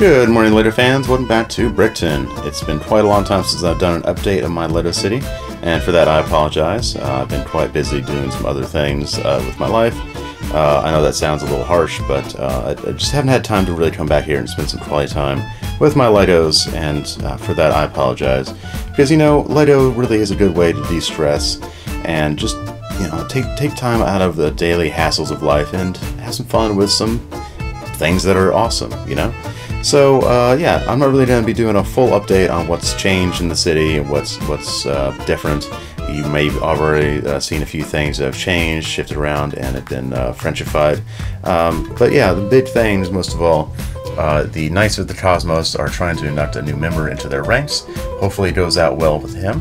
Good morning, Lego fans. Welcome back to Brickton. It's been quite a long time since I've done an update of my Lego City, and for that I apologize. Uh, I've been quite busy doing some other things uh, with my life. Uh, I know that sounds a little harsh, but uh, I, I, just haven't had time to really come back here and spend some quality time with my Legos, and uh, for that I apologize. Because, you know, Lego really is a good way to de-stress and just, you know, take, take time out of the daily hassles of life and have some fun with some things that are awesome, you know? So uh, yeah, I'm not really going to be doing a full update on what's changed in the city and what's what's uh, different. You may have already uh, seen a few things that have changed, shifted around, and have been uh, Frenchified. Um, but yeah, the big things, most of all, uh, the Knights of the Cosmos are trying to induct a new member into their ranks. Hopefully, it goes out well with him.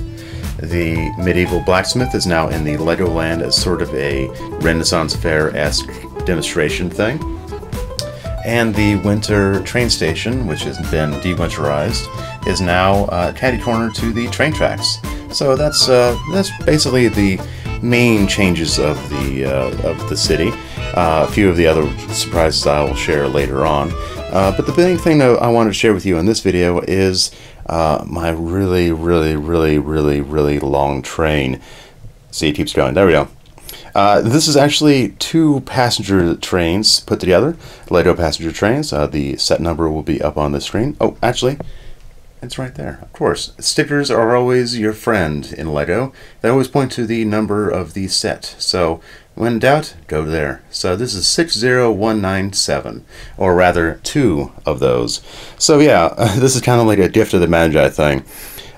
The medieval blacksmith is now in the Legoland as sort of a Renaissance fair esque demonstration thing and the winter train station, which has been de-winterized, is now uh, caddy corner to the train tracks. So that's uh, that's basically the main changes of the uh, of the city. Uh, a few of the other surprises I will share later on. Uh, but the big thing that I wanted to share with you in this video is uh, my really, really, really, really, really long train. See, it keeps going. There we go. Uh, this is actually two passenger trains put together, Lego passenger trains. Uh, the set number will be up on the screen. Oh, actually, it's right there. Of course, stickers are always your friend in Lego. They always point to the number of the set. So, when in doubt, go there. So this is 60197, or rather, two of those. So yeah, this is kind of like a gift of the Magi thing.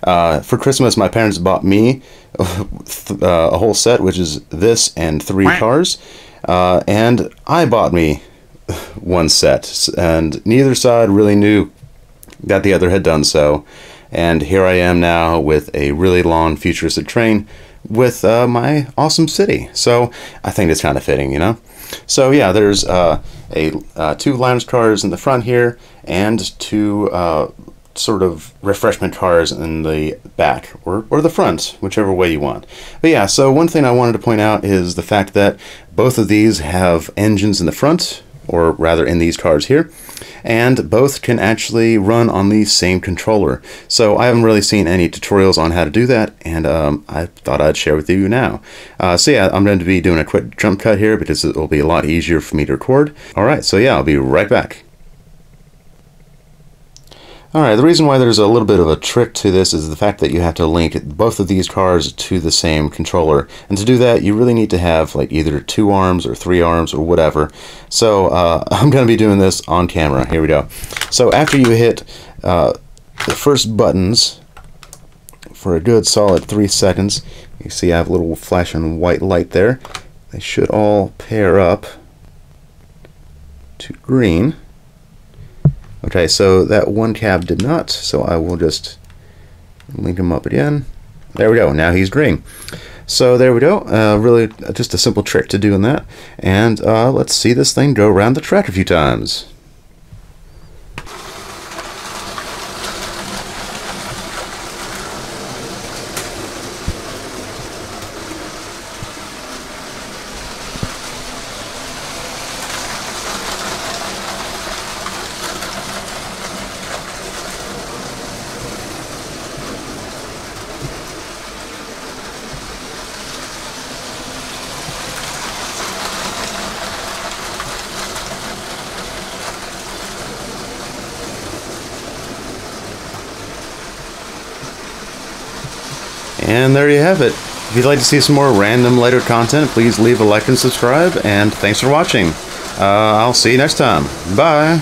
Uh, for Christmas, my parents bought me uh, a whole set, which is this and three cars. Uh, and I bought me one set, and neither side really knew that the other had done so. And here I am now with a really long futuristic train with uh, my awesome city. So I think it's kind of fitting, you know? So yeah, there's uh, a uh, two lounge cars in the front here and two uh, sort of refreshment cars in the back or, or the front, whichever way you want. But yeah, so one thing I wanted to point out is the fact that both of these have engines in the front, or rather in these cars here, and both can actually run on the same controller. So I haven't really seen any tutorials on how to do that, and um, I thought I'd share with you now. Uh, so yeah, I'm going to be doing a quick jump cut here because it will be a lot easier for me to record. Alright, so yeah, I'll be right back. Alright, the reason why there's a little bit of a trick to this is the fact that you have to link both of these cars to the same controller. And to do that, you really need to have like either two arms or three arms or whatever. So uh, I'm going to be doing this on camera. Here we go. So after you hit uh, the first buttons for a good solid three seconds, you see I have a little flashing white light there. They should all pair up to green. Okay, so that one cab did not, so I will just link him up again. There we go, now he's green. So there we go, uh, really just a simple trick to doing that. And uh, let's see this thing go around the track a few times. And there you have it. If you'd like to see some more random Lego content, please leave a like and subscribe, and thanks for watching. Uh, I'll see you next time. Bye!